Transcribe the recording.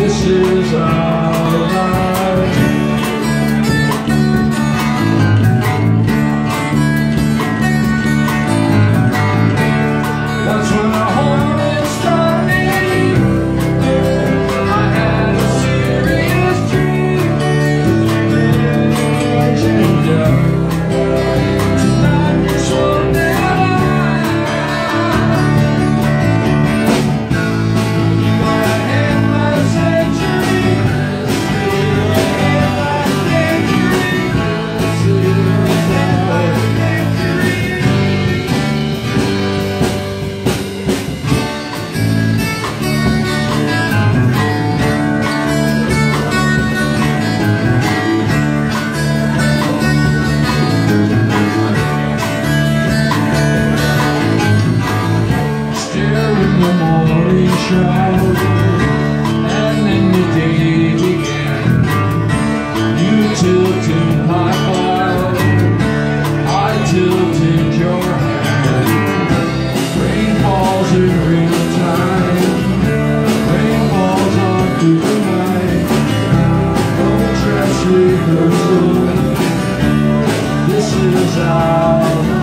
This is our life. And then the day began You tilted my I tilted your Rain falls in real time Rain falls the night dress rehearsal This is our